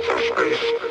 Proceed